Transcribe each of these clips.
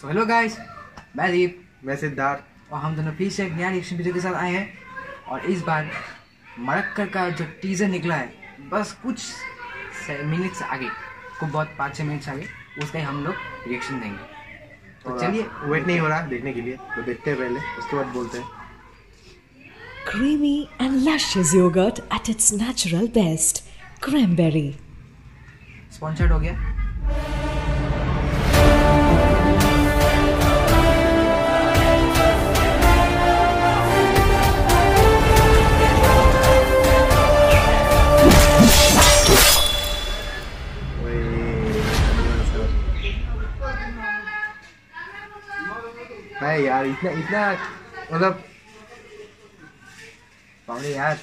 So hello guys मैं दीप मैं सिद्धार्थ। और हम दोनों फिर से एक नया रिएक्शन वीडियो के साथ आए हैं। और इस बार मरक्कर का जो टीजर निकला है बस कुछ मिनट्स आगे को बहुत पाँच छः मिनट्स आगे उसका ही हम लोग रिएक्शन देंगे। तो चलिए। वेट नहीं हो रहा देखने के लिए तो देखते हैं पहले उसके बाद बोलते हैं। Creamy and luscious yogurt at its natural best. Cranberry. हो गया। है यार इतना इतना मतलब पानी यार।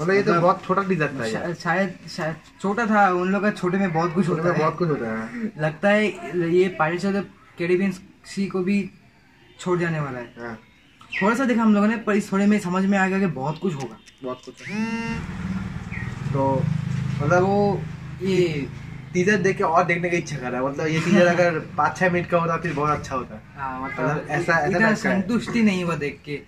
मतलब ये तो मतलब- बहुत छोटा टीजर था यार। शायद शायद छोटा था उन लोग का छोटे में बहुत कुछ होता है। बहुत कुछ होता है। लगता है ये pirates of the Caribbean sea को भी छोड़ जाने वाला है। हाँ, थोड़ा सा देखा हम लोगों ने पर इस थोड़े में समझ में आ गया कि बहुत कुछ होगा। बहुत कुछ तो मतलब वो ये टीजर देख के और देखने की इच्छा कर रहा है। मतलब ये टीजर अगर पाँच छह मिनट का होता फिर बहुत अच्छा होता। हाँ, मतलब मतलब ऐसा- ऐसा इतना संतुष्टि नहीं हुआ देख के।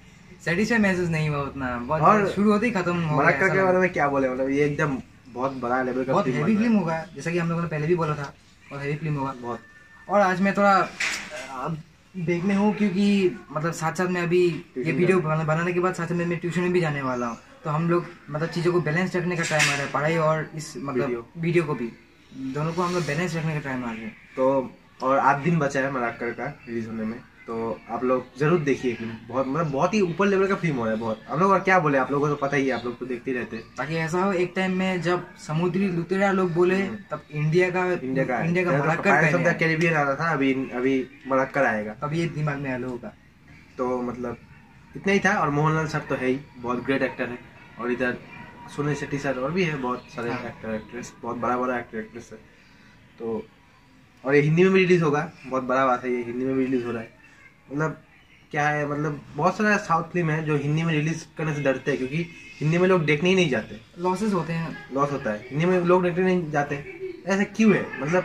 सेटिस्फाई महसूस नहीं हुआ उतना। और शुरू होते ही खत्म हो गया के बारे में क्या बोले? मतलब ये एकदम बहुत बड़ा लेवल का बहुत हैवी फ़िल्म होगा। जैसा कि हम लोगों ने पहले भी बोला था बहुत हैवी फ़िल्म होगा। बहुत। और आज मैं थोड़ा अब देखने हूँ क्योंकि मतलब साथ साथ में अभी ये वीडियो बनाने के बाद साथ में मैं ट्यूशन में भी जाने वाला हूँ। तो हम लोग मतलब चीज़ों को बैलेंस रखने का टाइम आ रहा है पढ़ाई और इस मतलब। वीडियो को भी। दोनों को हम लोग बैलेंस रखने का टाइम आ रहा है तो और आठ दिन बचा है मराक्कर का रिलीज़ होने में। तो आप लोग ज़रूर देखिए फ़िल्म बहुत मतलब बहुत ही ऊपर लेवल का फ़िल्म हो रहा है बहुत। हम लोग और क्या बोले? आप लोगों को तो पता ही है आप लोग तो देखते रहते ताकि ऐसा हो एक टाइम में जब समुद्री लुटेरा लोग बोले तब इंडिया का इंडिया का इंडिया का द कैरिबियन आ रहा था अभी अभी मरक्कर आएगा। तब ये दिमाग में लोगों का तो मतलब इतना ही था। और मोहनलाल सर तो है ही बहुत ग्रेट एक्टर है। और इधर सुनील शेट्टी सर और भी है बहुत सारे हाँ। एक्टर एक्ट्रेस बहुत बड़ा बड़ा एक्टर एक्ट्रेस है। तो और ये हिंदी में भी रिलीज़ होगा बहुत बड़ा बात है ये हिंदी में भी रिलीज़ हो रहा है। मतलब क्या है मतलब बहुत सारा साउथ फ़िल्म है जो हिंदी में रिलीज़ करने से डरते हैं क्योंकि हिंदी में लोग देखने ही नहीं जाते। लॉसेस होते हैं। लॉस होता है। हिंदी में लोग देखने नहीं जाते। ऐसा क्यों है? मतलब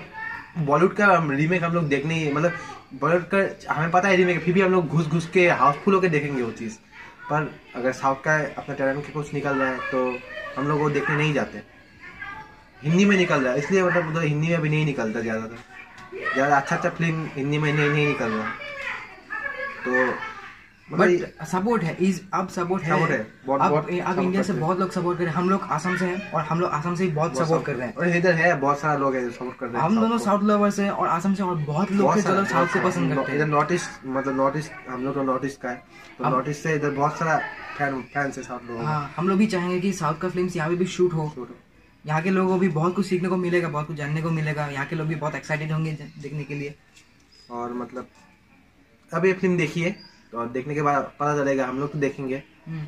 बॉलीवुड का रीमेक हम लोग देखने ही मतलब बॉलीवुड का हमें पता है रीमेक फिर भी हम लोग घुस घुस के हाउसफुल होकर देखेंगे वो चीज़। पर अगर साउथ का अपने टैलेंट के कुछ निकल रहा है तो हम लोग वो देखने नहीं जाते। हिंदी में निकल रहा है, इसलिए मतलब उधर हिंदी में भी नहीं निकलता ज़्यादातर। ज़्यादा अच्छा अच्छा फ़िल्म हिंदी में नहीं नहीं निकल रहा। तो बट सपोर्ट है इज़ अब सपोर्ट है। है, बहुत- अब बहुत अब इंडिया से बहुत लोग सपोर्ट कर रहे हैं। हम लोग आसाम से हैं और हम लोग आसाम से भी बहुत सपोर्ट कर रहे हैं। और इधर है बहुत सारा लोग है जो सपोर्ट कर रहे हैं हम दोनों साउथ लवर्स हैं और आसाम से और बहुत लोग हैं जो लोग साउथ को पसंद करते इधर नॉर्थ ईस्ट मतलब नॉर्थ ईस्ट हम लोग तो नॉर्थ ईस्ट का है। तो नॉर्थ ईस्ट से इधर बहुत सारा फ़ैन फैंस है साउथ लोगों हाँ हम लोग भी चाहेंगे कि साउथ का फ़िल्म यहाँ पे भी शूट हो। यहाँ के लोगों को भी बहुत कुछ सीखने को मिलेगा बहुत कुछ जानने को मिलेगा। यहाँ के लोग भी बहुत एक्साइटेड होंगे देखने के लिए। और मतलब अब ये फ़िल्म देखिए और देखने के बाद पता चलेगा हम लोग तो देखेंगे। हम्म,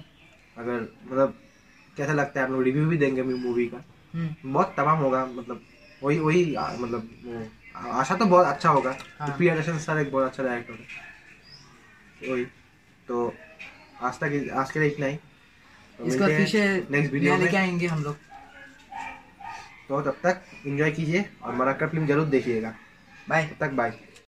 अगर मतलब कैसा लगता है हम लोग रिव्यू भी देंगे मूवी का। हम्म, बहुत तमाम होगा मतलब वही वही मतलब आशा तो बहुत अच्छा होगा। हाँ। पी आर सर एक बहुत अच्छा डायरेक्टर है। वही तो आज तक आज के लिए इतना ही। तो इसका पीछे नेक्स्ट वीडियो में। लेके आएँगे हम लोग? तो तब तक एंजॉय कीजिए और मरक्कर फ़िल्म ज़रूर देखिएगा। बाय तब तक बाय